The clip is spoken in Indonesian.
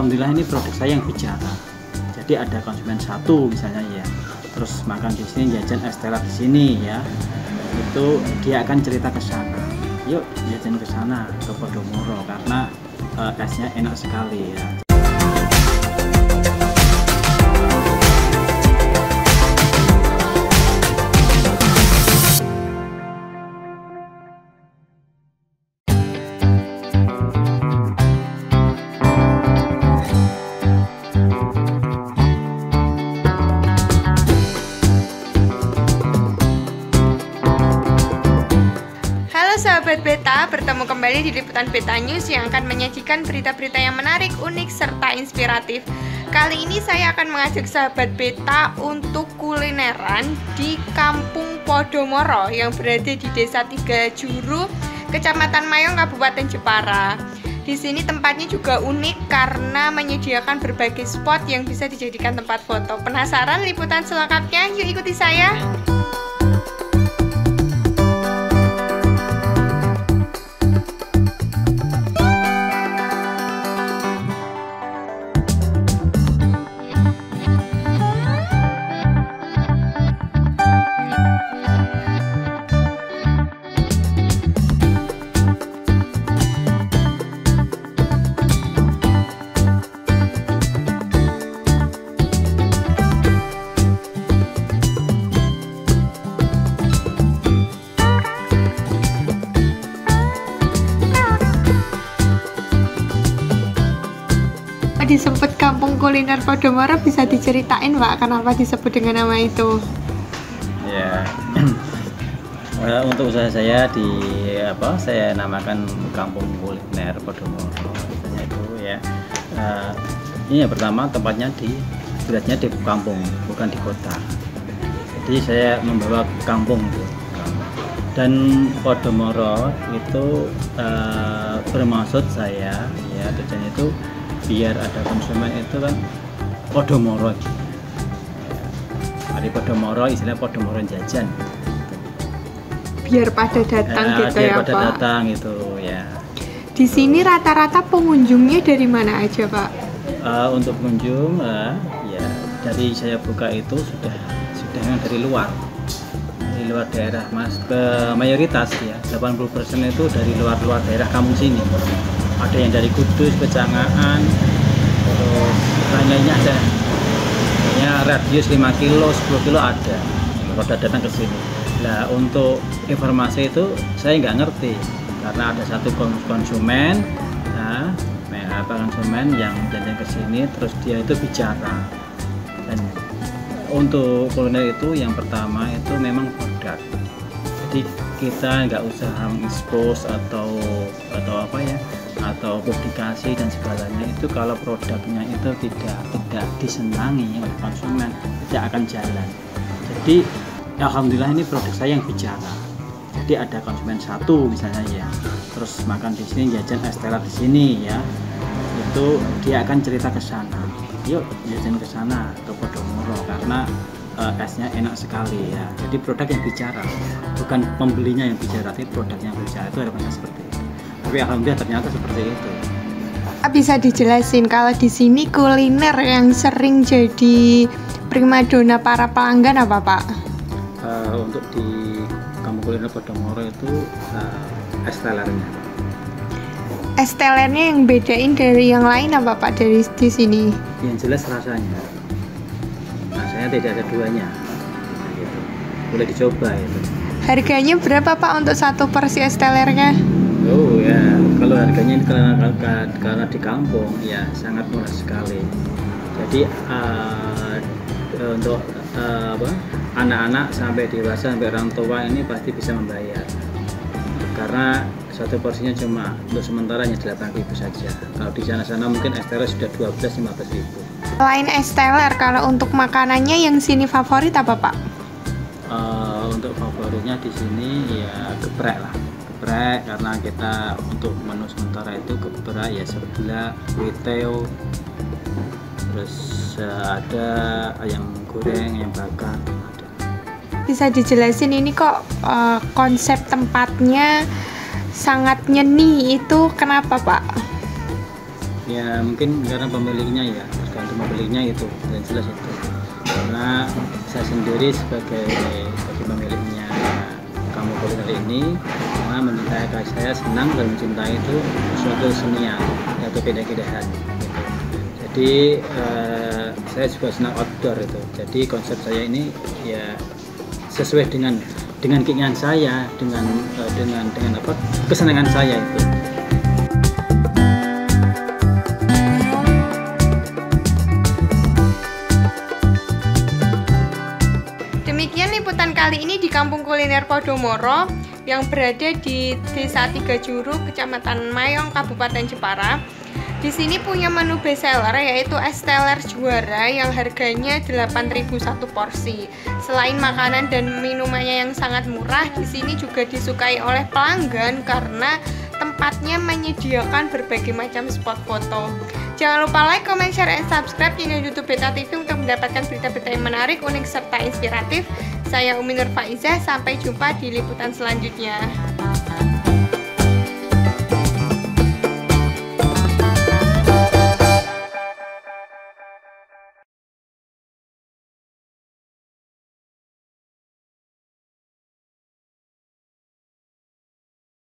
alhamdulillah ini produk saya yang bicara jadi ada konsumen satu misalnya ya. Terus makan di sini jajan es di sini ya. Itu dia akan cerita ke sana. Yuk jajan ke sana ke Podomoro karena uh, esnya enak sekali ya bertemu kembali di Liputan Beta News yang akan menyajikan berita-berita yang menarik, unik, serta inspiratif. Kali ini saya akan mengajak sahabat Beta untuk kulineran di Kampung Podomoro yang berada di Desa Tiga Juru, Kecamatan Mayong, Kabupaten Jepara. Di sini tempatnya juga unik karena menyediakan berbagai spot yang bisa dijadikan tempat foto. Penasaran liputan selengkapnya? Yuk ikuti saya. Disebut kampung kuliner Podomoro bisa diceritain Pak kenapa disebut dengan nama itu? Ya, uh, untuk usaha saya di apa saya namakan kampung kuliner Podomoro itu ya. Uh, ini yang pertama tempatnya di beratnya di kampung bukan di kota. Jadi saya membawa kampung dan Podomoro itu uh, bermaksud saya ya tujuannya itu biar ada konsumen itu kan podomoro gitu. Hari podomoro istilah podomoro jajan. Biar pada datang ya, gitu biar ya pada Pak? datang itu ya. Di sini rata-rata pengunjungnya dari mana aja Pak? Uh, untuk pengunjung uh, ya dari saya buka itu sudah sudah yang dari luar. Dari luar daerah mas. Ke mayoritas ya. 80% itu dari luar-luar daerah kampung sini ada yang dari Kudus, Pecangaan, terus lainnya ada. Ya radius 5 kilo, 10 kilo ada. Pada datang ke sini. Nah untuk informasi itu saya nggak ngerti. Karena ada satu konsumen nah, apa konsumen yang jajan ke sini terus dia itu bicara. Dan untuk kuliner itu yang pertama itu memang produk. Jadi kita nggak usah mengekspos atau atau apa ya atau publikasi dan segalanya itu kalau produknya itu tidak tidak disenangi oleh konsumen tidak akan jalan. Jadi alhamdulillah ini produk saya yang bicara. Jadi ada konsumen satu misalnya ya terus makan di sini jajan es di sini ya itu dia akan cerita ke sana. Yuk jajan ke sana ke Podomoro karena uh, esnya enak sekali ya jadi produk yang bicara bukan pembelinya yang bicara tapi produk yang bicara itu harapannya seperti itu tapi alhamdulillah ternyata seperti itu ah, bisa dijelasin kalau di sini kuliner yang sering jadi primadona para pelanggan apa pak? Uh, untuk di kampung kuliner Podomoro itu uh, es telernya. Es telernya yang bedain dari yang lain apa pak dari di sini? Yang jelas rasanya. Rasanya tidak ada duanya. gitu. Boleh dicoba itu. Harganya berapa pak untuk satu porsi es telernya? Oh ya, kalau harganya ini karena, karena di kampung ya sangat murah sekali. Jadi uh, untuk uh, apa anak-anak sampai dewasa sampai orang tua ini pasti bisa membayar karena satu porsinya cuma untuk sementara hanya 8 ribu saja kalau di sana-sana mungkin es teler sudah 12 15 ribu selain es teler kalau untuk makanannya yang sini favorit apa pak? Uh, untuk favoritnya di sini ya geprek lah. Geprek karena kita untuk menu sementara itu geprek ya sebelah kuiteo terus uh, ada ayam goreng ayam bakar ada. Bisa dijelasin ini kok uh, konsep tempatnya sangat nyeni itu kenapa pak ya mungkin karena pemiliknya ya tergantung pemiliknya itu yang jelas itu. Karena saya sendiri sebagai sebagai pemiliknya kamu kuliner ini karena mencintai saya senang dan mencintai itu suatu senian yaitu beda-bedaan gitu. jadi eh, saya juga senang outdoor itu. Jadi konsep saya ini ya sesuai dengan dengan keinginan saya dengan eh, dengan dengan apa kesenangan saya itu kali ini di Kampung Kuliner Podomoro yang berada di Desa Tiga Juru, Kecamatan Mayong, Kabupaten Jepara. Di sini punya menu best seller yaitu es teler juara yang harganya 8.000 satu porsi. Selain makanan dan minumannya yang sangat murah, di sini juga disukai oleh pelanggan karena tempatnya menyediakan berbagai macam spot foto. Jangan lupa like, comment, share, and subscribe channel YouTube Beta TV untuk mendapatkan berita-berita yang menarik, unik, serta inspiratif. Saya Umi Nur Faizah, sampai jumpa di liputan selanjutnya.